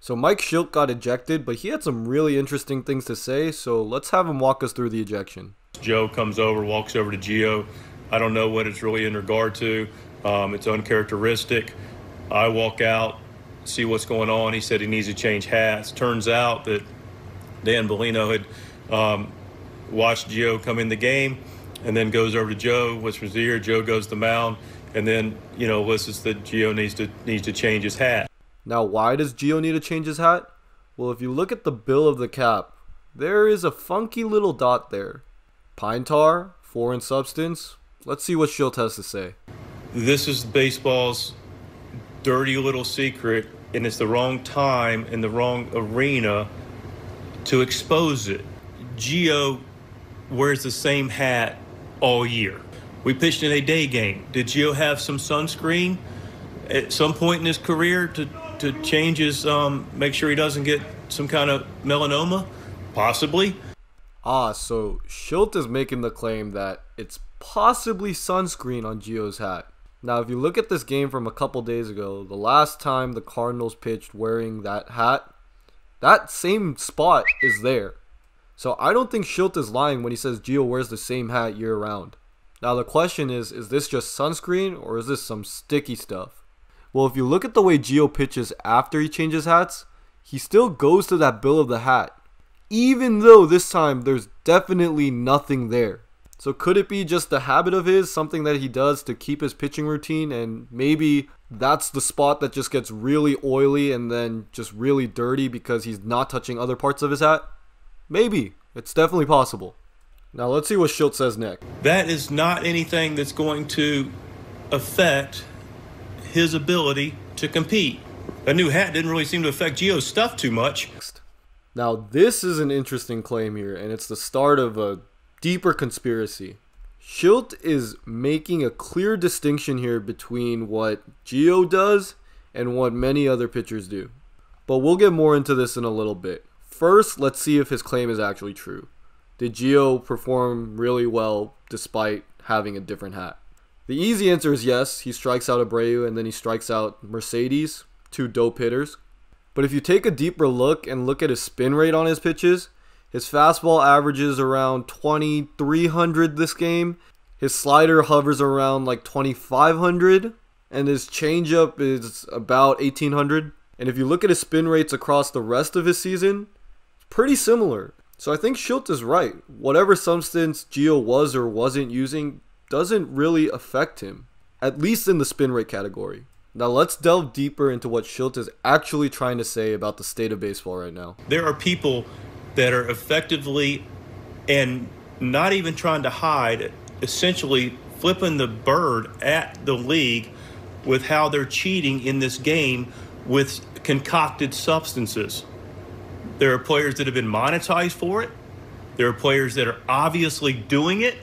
So Mike Shildt got ejected, but he had some really interesting things to say, so let's have him walk us through the ejection. Joe comes over, walks over to Gio. I don't know what it's really in regard to. Um, it's uncharacteristic. I walk out, see what's going on. He said he needs to change hats. Turns out that Dan Bellino had um, watched Gio come in the game and then goes over to Joe, whispers ear. Joe goes to the mound, and then you know listens that Gio needs to needs to change his hat. Now, why does Gio need to change his hat? Well, if you look at the bill of the cap, there is a funky little dot there. Pine tar, foreign substance. Let's see what Shildt has to say. This is baseball's dirty little secret, and it's the wrong time and the wrong arena to expose it. Gio wears the same hat all year. We pitched in a day game. Did Gio have some sunscreen at some point in his career to, to change his, um, make sure he doesn't get some kind of melanoma? Possibly. Ah, so Shildt is making the claim that it's possibly sunscreen on Gio's hat. Now, if you look at this game from a couple days ago, the last time the Cardinals pitched wearing that hat, that same spot is there. So I don't think Shildt is lying when he says Gio wears the same hat year round. Now the question is, is this just sunscreen or is this some sticky stuff? Well, if you look at the way Gio pitches after he changes hats, he still goes to that bill of the hat. Even though this time there's definitely nothing there. So could it be just a habit of his, something that he does to keep his pitching routine and maybe that's the spot that just gets really oily and then just really dirty because he's not touching other parts of his hat? Maybe. It's definitely possible. Now let's see what Shildt says next. That is not anything that's going to affect his ability to compete. A new hat didn't really seem to affect Gio's stuff too much. Now this is an interesting claim here, and it's the start of a deeper conspiracy. Shildt is making a clear distinction here between what Gio does and what many other pitchers do. But we'll get more into this in a little bit. First, let's see if his claim is actually true. Did Gio perform really well despite having a different hat? The easy answer is yes. He strikes out Abreu and then he strikes out Mercedes, two dope hitters. But if you take a deeper look and look at his spin rate on his pitches, his fastball averages around 2300 this game. His slider hovers around like 2500 and his changeup is about 1800. And if you look at his spin rates across the rest of his season, it's pretty similar. So I think Shildt is right. Whatever substance Gio was or wasn't using doesn't really affect him, at least in the spin rate category. Now let's delve deeper into what Shildt is actually trying to say about the state of baseball right now. There are people that are effectively and not even trying to hide, essentially flipping the bird at the league with how they're cheating in this game with concocted substances. There are players that have been monetized for it. There are players that are obviously doing it,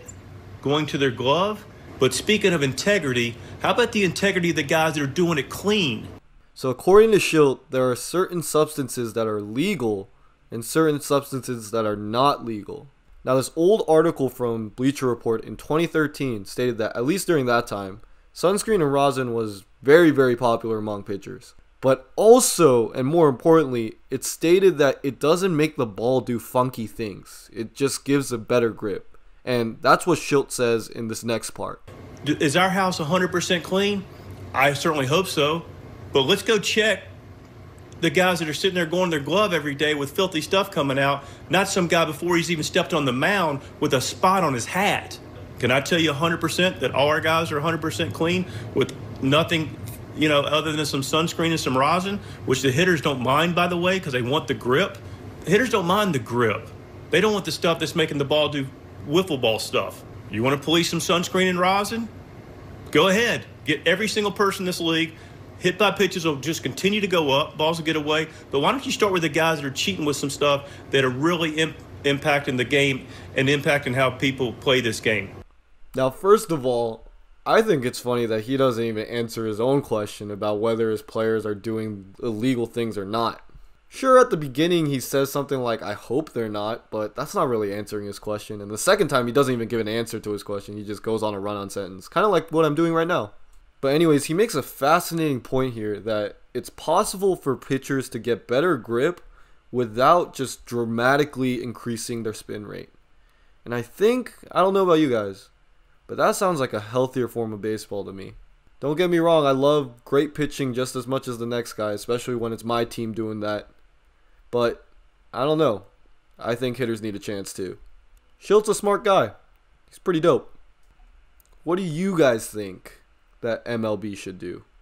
going to their glove. But speaking of integrity, how about the integrity of the guys that are doing it clean? So according to Shildt, there are certain substances that are legal and certain substances that are not legal. Now, this old article from Bleacher Report in 2013 stated that, at least during that time, sunscreen and rosin was very, very popular among pitchers. But also, and more importantly, it stated that it doesn't make the ball do funky things. It just gives a better grip. And that's what Shildt says in this next part. Is our house 100% clean? I certainly hope so. But let's go check the guys that are sitting there going their glove every day with filthy stuff coming out, not some guy before he's even stepped on the mound with a spot on his hat. Can I tell you 100% that all our guys are 100% clean with nothing, you know, other than some sunscreen and some rosin, which the hitters don't mind, by the way, because they want the grip. Hitters don't mind the grip. They don't want the stuff that's making the ball do wiffle ball stuff. You want to police some sunscreen and rosin? Go ahead. Get every single person in this league hit by pitches will just continue to go up, balls will get away. But why don't you start with the guys that are cheating with some stuff that are really imp- impacting the game and impacting how people play this game? Now, first of all, I think it's funny that he doesn't even answer his own question about whether his players are doing illegal things or not. Sure, at the beginning he says something like, I hope they're not, but that's not really answering his question. And the second time he doesn't even give an answer to his question, he just goes on a run on sentence. Kind of like what I'm doing right now. But anyways, he makes a fascinating point here that it's possible for pitchers to get better grip without just dramatically increasing their spin rate. And I think, I don't know about you guys, but that sounds like a healthier form of baseball to me. Don't get me wrong, I love great pitching just as much as the next guy, especially when it's my team doing that. But I don't know. I think hitters need a chance too. Shildt's a smart guy. He's pretty dope. What do you guys think that MLB should do?